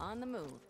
On the move.